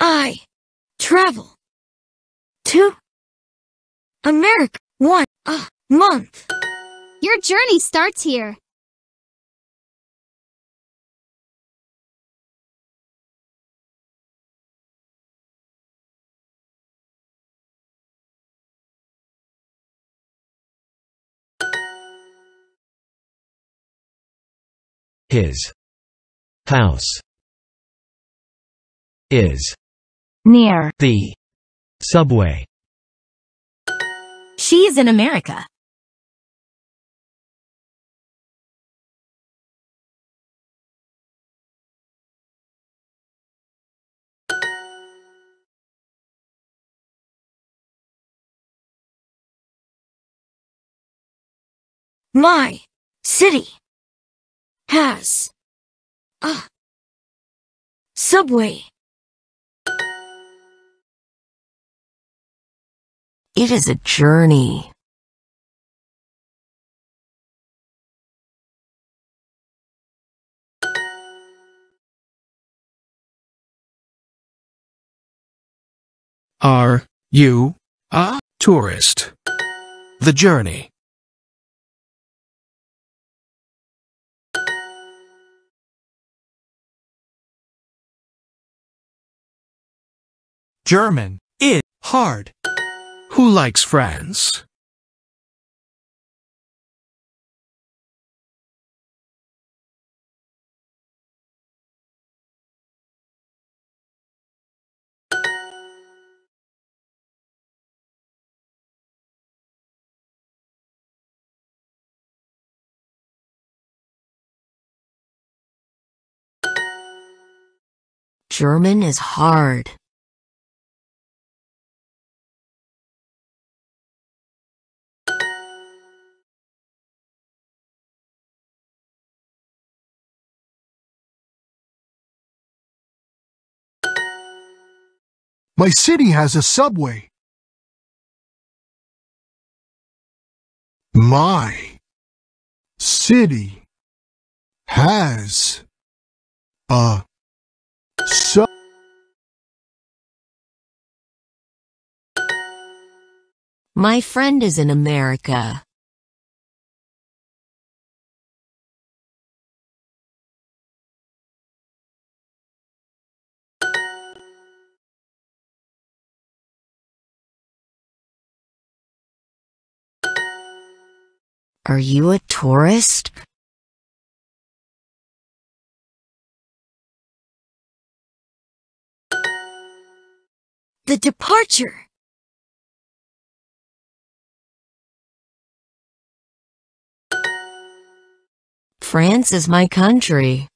I travel to America one a month. Your journey starts here. His house is Near. the subway. She's in America. My city has a subway. It is a journey. Are you a tourist? The journey. German. It. Hard. Who likes France? German is hard. My city has a subway. My city has a sub. My friend is in America. Are you a tourist? The departure. France is my country.